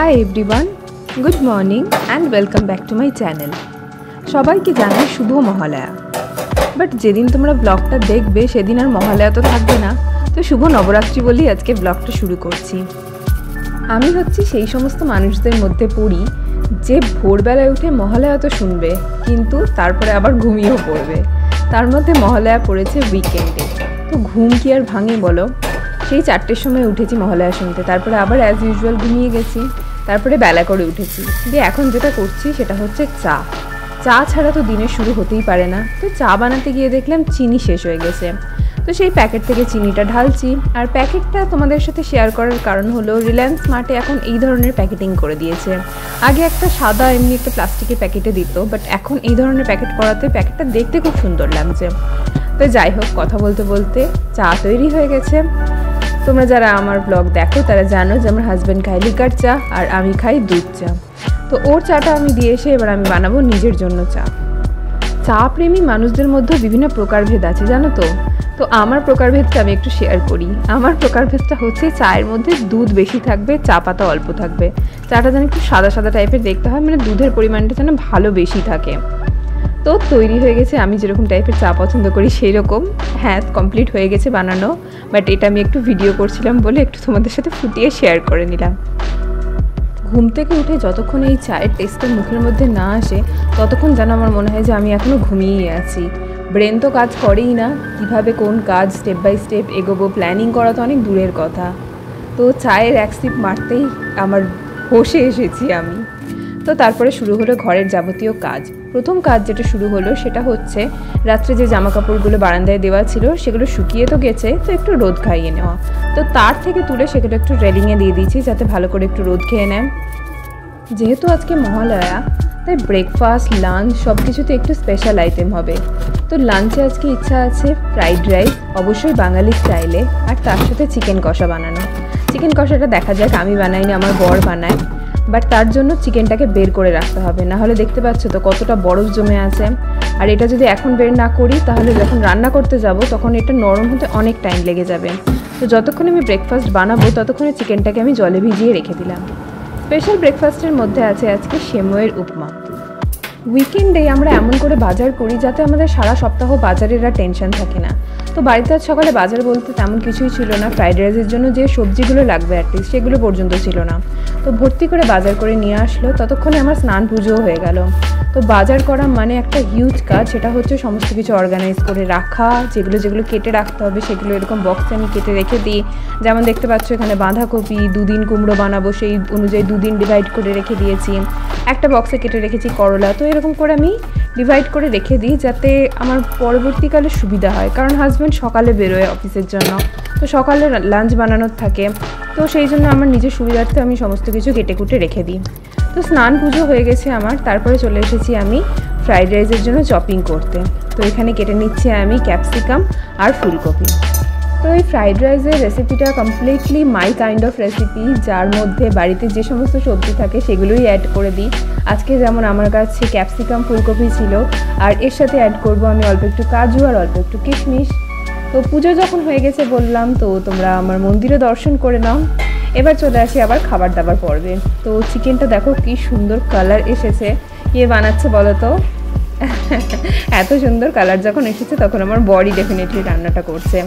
Hi everyone good morning and welcome back to my channel সবাইকে জানাই শুভ Mahalaya. But যেদিন তোমরা ব্লগটা দেখবে, সেদিন আর মহালয়া তো থাকবে না। তো শুভ নবরাত্রি বলেই আজকে ব্লগটা শুরু করছি। আমি হচ্ছি সেই সমস্ত মানুষদের মধ্যে পড়ি, যে ভোরবেলায় উঠে মহালয়া তো শুনবে, কিন্তু তারপরে আবার ঘুমিয়েও পড়বে। তার মধ্যে মহালয়া পড়েছে উইকেন্ডে তো ঘুম কি আর ভাঙে বলো? সেই চারটের সময় উঠেছি মহালয়া শুনতে। তারপরে আবার অ্যাজ ইউজুয়াল ঘুমিয়ে গেছি। তারপরে বেলা করে উঠেছি। দিয়ে এখন যেটা করছি সেটা হচ্ছে চা। চা ছাড়া তো দিনের শুরু হতেই পারে না। তো চা বানাতে গিয়ে দেখলাম চিনি শেষ হয়ে গেছে। তো সেই প্যাকেট থেকে চিনিটা ঢালছি। আর প্যাকেটটা তোমাদের সাথে শেয়ার করার কারণ হলো রিলায়েন্স স্মার্টে এখন এই ধরনের প্যাকেটিং করে দিয়েছে। আগে একটা সাদা, এমনি একটা প্লাস্টিকের প্যাকেটে দিত বাট এখন এই ধরনের প্যাকেট করাতে প্যাকেটটা দেখতে খুব সুন্দর লাগছে। তো যাই হোক, কথা বলতে বলতে চা তৈরি হয়ে গেছে। তোমরা যারা আমার ব্লগ দেখো, তারা জানো যে আমার হাজব্যান্ড খায় লিকার চা আর আমি খাই দুধ চা। তো ওর চাটা আমি দিয়ে এসে এবার আমি বানাবো নিজের জন্য চা। চা প্রেমী মানুষদের মধ্যে বিভিন্ন প্রকারভেদ আছে, জানো তো? তো আমার প্রকারভেদটা আমি একটু শেয়ার করি। আমার প্রকারভেদটা হচ্ছে চায়ের মধ্যে দুধ বেশি থাকবে, চা পাতা অল্প থাকবে। চাটা যেন একটু সাদা সাদা টাইপের দেখতে হয় মানে দুধের পরিমাণটা যেন ভালো বেশি থাকে। তো তৈরি হয়ে গেছে। আমি যেরকম টাইপের চা পছন্দ করি সেই রকম হ্যাঁ কমপ্লিট হয়ে গেছে বানানো। বাট এটা আমি একটু ভিডিও করছিলাম বলে একটু তোমাদের সাথে ফুটিয়ে শেয়ার করে নিলাম। ঘুম থেকে উঠে যতক্ষণ এই চায়ের টেস্টটা মুখের মধ্যে না আসে, ততক্ষণ যেন আমার মনে হয় যে আমি এখনও ঘুমিয়েই আছি। ব্রেন তো কাজ করেই না, কীভাবে কোন কাজ স্টেপ বাই স্টেপ এগোবো প্ল্যানিং করা তো অনেক দূরের কথা। তো চায়ের এক সিপ মারতেই আমার বসে এসেছি আমি। তো তারপরে শুরু হলো ঘরের যাবতীয় কাজ। প্রথম কাজ যেটা শুরু হলো সেটা হচ্ছে, রাত্রে যে জামা কাপড়গুলো বারান্দায় দেওয়া ছিল সেগুলো শুকিয়ে তো গেছে, তো একটু রোদ খাইয়ে নেওয়া। তো তার থেকে তুলে সেগুলো একটু রেলিংয়ে দিয়ে দিয়েছি যাতে ভালো করে একটু রোদ খেয়ে নেয়। যেহেতু আজকে মহালয়া, তাই ব্রেকফাস্ট লাঞ্চ সব কিছুতে একটু স্পেশাল আইটেম হবে। তো লাঞ্চে আজকে ইচ্ছা আছে ফ্রাইড রাইস অবশ্যই বাঙালি স্টাইলে আর তার সাথে চিকেন কষা বানানো। চিকেন কষাটা দেখা যাক, আমি বানাইনি, আমার বর বানায়। বাট তার জন্য চিকেনটাকে বের করে রাখতে হবে। না হলে দেখতে পাচ্ছ তো কতটা বরফ জমে আছে। আর এটা যদি এখন বের না করি, তাহলে যখন রান্না করতে যাব, তখন এটা নরম হতে অনেক টাইম লেগে যাবে। তো যতক্ষণ আমি ব্রেকফাস্ট বানাবো, ততক্ষণে চিকেনটাকে আমি জলে ভিজিয়ে রেখে দিলাম। স্পেশাল ব্রেকফাস্টের মধ্যে আছে আজকে সেময়ের উপমা। উইকেন্ডে আমরা এমন করে বাজার করি যাতে আমাদের সারা সপ্তাহ বাজারের আর টেনশন থাকে না। তো বাড়িতে আজ সকালে বাজার বলতে তেমন কিছুই ছিল না। ফ্রাইড রাইসের জন্য যে সবজিগুলো লাগবে অ্যাটলিস্ট সেগুলো পর্যন্ত ছিল না। তো ভর্তি করে বাজার করে নিয়ে আসলো। ততক্ষণে আমার স্নান পুজোও হয়ে গেল। তো বাজার করা মানে একটা হিউজ কাজ, সেটা হচ্ছে সমস্ত কিছু অর্গানাইজ করে রাখা। যেগুলো যেগুলো কেটে রাখতে হবে, সেগুলো এরকম বক্সে আমি কেটে রেখে দিই। যেমন দেখতে পাচ্ছ এখানে বাঁধাকপি, দুদিন কুমড়ো বানাবো, সেই অনুযায়ী দুদিন ডিভাইড করে রেখে দিয়েছি। একটা বক্সে কেটে রেখেছি করলা। তো এরকম করে আমি ডিভাইড করে রেখে দিই যাতে আমার পরবর্তীকালে সুবিধা হয়। কারণ হাজব্যান্ড সকালে বেরোয় অফিসের জন্য। তো সকালে লাঞ্চ বানানোর থাকে। তো সেই জন্য আমার নিজের সুবিধার্থে আমি সমস্ত কিছু কেটে কুটে রেখে দিই। তো স্নান পুজো হয়ে গেছে আমার। তারপরে চলে এসেছি আমি ফ্রাইড রাইসের জন্য চপিং করতে। তো এখানে কেটে নিচ্ছি আমি ক্যাপসিকাম আর ফুলকপি। তো এই ফ্রাইড রাইসের রেসিপিটা completely my kind of recipe যার মধ্যে বাড়িতে যে সমস্ত সবজি থাকে সেগুলোই অ্যাড করে দিই। আজকে যেমন আমার কাছে ক্যাপসিকাম, ফুলকপি ছিল, আর এর সাথে অ্যাড করব আমি অল্প একটু কাজু আর অল্প একটু কিশমিশ। তো পুজো যখন হয়ে গেছে বললাম, তো তোমরা আমার মন্দিরে দর্শন করে নাও। এবার চলে আসি আবার খাবার দাবার পর্বে। তো চিকেনটা দেখো কি সুন্দর কালার এসেছে। ইয়ে বানাচ্ছে বলো তো? এত সুন্দর কালার যখন এসেছে, তখন আমার বডি ডেফিনেটলি রান্নাটা করছে।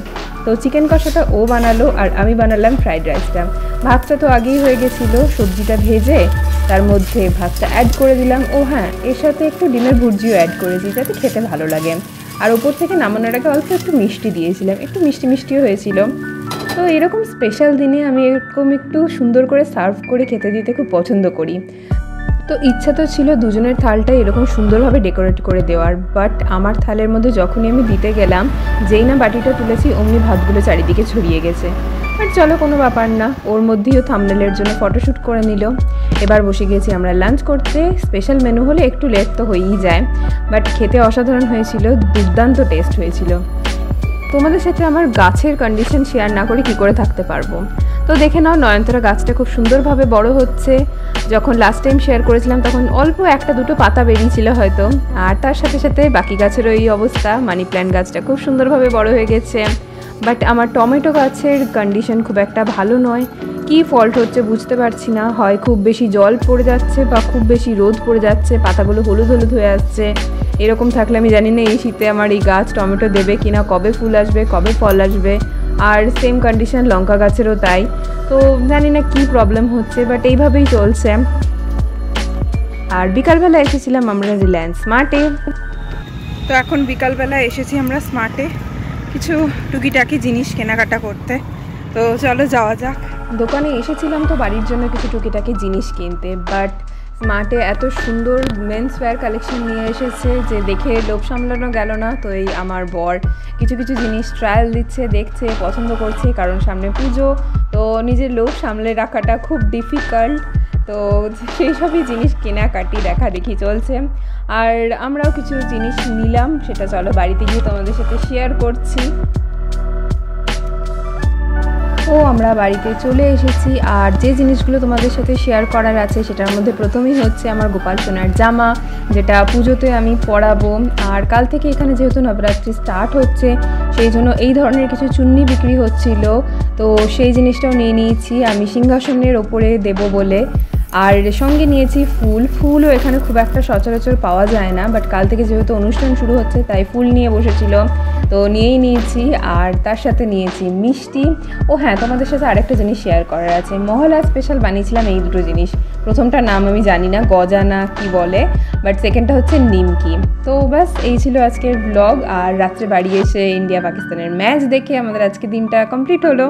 তো চিকেন কষাটা ও বানালো, আর আমি বানালাম ফ্রাইড রাইসটা ভাতটা তো আগেই হয়ে গেছিল, সবজিটা ভেজে তার মধ্যে ভাতটা অ্যাড করে দিলাম। ও হ্যাঁ এর সাথে একটু ডিমের ভুর্জিও অ্যাড করেছি, যাতে খেতে ভালো লাগে। আর ওপর থেকে নামানোর আগে অল্প একটু মিষ্টি দিয়েছিলাম। একটু মিষ্টি মিষ্টিও হয়েছিল। তো এরকম স্পেশাল দিনে আমি এরকম একটু সুন্দর করে সার্ভ করে খেতে দিতে খুব পছন্দ করি। তো ইচ্ছা তো ছিল দুজনের থালটা এরকম সুন্দরভাবে ডেকোরেট করে দেওয়ার। বাট আমার থালের মধ্যে যখনই আমি দিতে গেলাম, যেই না বাটিটা তুলেছি, অমনি ভাতগুলো চারিদিকে ছড়িয়ে গেছে। বাট চলো কোনো ব্যাপার না। ওর মধ্যেও থামনেলের জন্য ফটোশ্যুট করে নিল। এবার বসে গেছি আমরা লাঞ্চ করতে। স্পেশাল মেনু হলে একটু লেট তো হয়েই যায়। বাট খেতে অসাধারণ হয়েছিল, দুর্দান্ত টেস্ট হয়েছিল। তোমাদের সাথে আমার গাছের কন্ডিশন শেয়ার না করে কি করে থাকতে পারব? তো দেখে নাও, নয়নতারা গাছটা খুব সুন্দরভাবে বড় হচ্ছে। যখন লাস্ট টাইম শেয়ার করেছিলাম, তখন অল্প একটা দুটো পাতা বেরিয়েছিল হয়তো। আর তার সাথে সাথে বাকি গাছেরও এই অবস্থা। মানি প্ল্যান্ট গাছটা খুব সুন্দরভাবে বড় হয়ে গেছে। বাট আমার টমেটো গাছের কন্ডিশন খুব একটা ভালো নয়। কি ফল্ট হচ্ছে বুঝতে পারছি না। হয় খুব বেশি জল পড়ে যাচ্ছে বা খুব বেশি রোদ পড়ে যাচ্ছে, পাতাগুলো হলুদ হলুদ হয়ে আসছে। এরকম থাকলে আমি জানি না এই শীতে আমার এই গাছ টমেটো দেবে কিনা, কবে ফুল আসবে, কবে ফল আসবে। আর সেম কন্ডিশন লঙ্কা গাছেরও তাই। তো জানি না কি প্রবলেম হচ্ছে বাট এইভাবেই চলছে। আর বিকালবেলা এসেছিলাম আমরা রিলায়েন্স স্মার্টে তো এখন বিকালবেলা এসেছি আমরা স্মার্টে কিছু টুকিটাকি জিনিস কেনাকাটা করতে। তো চলো যাওয়া যাক। দোকানে এসেছিলাম তো বাড়ির জন্য কিছু টুকিটাকি জিনিস কিনতে বাট স্মার্টে এত সুন্দর মেন্স ওয়্যার কালেকশন নিয়ে এসেছে যে দেখে লোভ সামলানো গেল না। তো এই আমার বর কিছু কিছু জিনিস ট্রায়াল দিচ্ছে, দেখছে, পছন্দ করছে, কারণ সামনে পুজো, তো নিজের লোভ সামলে রাখাটা খুব ডিফিকাল্ট তো সেই সবই জিনিস কেনাকাটি দেখা দেখি চলছে। আর আমরাও কিছু জিনিস নিলাম, সেটা চলো বাড়িতে গিয়ে তোমাদের সাথে শেয়ার করছি। ও আমরা বাড়িতে চলে এসেছি। আর যে জিনিসগুলো তোমাদের সাথে শেয়ার করার আছে, সেটার মধ্যে প্রথমেই হচ্ছে আমার গোপাল সোনার জামা, যেটা পুজোতে আমি পরাবো। আর কাল থেকে এখানে যেহেতু নবরাত্রি স্টার্ট হচ্ছে, সেই জন্য এই ধরনের কিছু চুন্নি বিক্রি হচ্ছিল। তো সেই জিনিসটাও নিয়ে নিয়েছি। আমি সিংহাসনের ওপরে দেব বলে। আর সঙ্গে নিয়েছি ফুল। ফুলও এখানে খুব একটা সচরাচর পাওয়া যায় না বাট কাল থেকে যেহেতু অনুষ্ঠান শুরু হচ্ছে, তাই ফুল নিয়ে বসেছিল। তো নিয়েই নিয়েছি, আর তার সাথে নিয়েছি মিষ্টি। ও হ্যাঁ তোমাদের সাথে আরেকটা জিনিস শেয়ার করার আছে। মহলা স্পেশাল বানিয়েছিলাম এই দুটো জিনিস। প্রথমটার নাম আমি জানি না গজা না কি বলে বাট সেকেন্ডটা হচ্ছে নিমকি। তো ব্যাস, এই ছিল আজকের ব্লগ আর রাত্রে বাড়ি এসে ইন্ডিয়া পাকিস্তানের ম্যাচ দেখে আমাদের আজকে দিনটা কমপ্লিট হলো।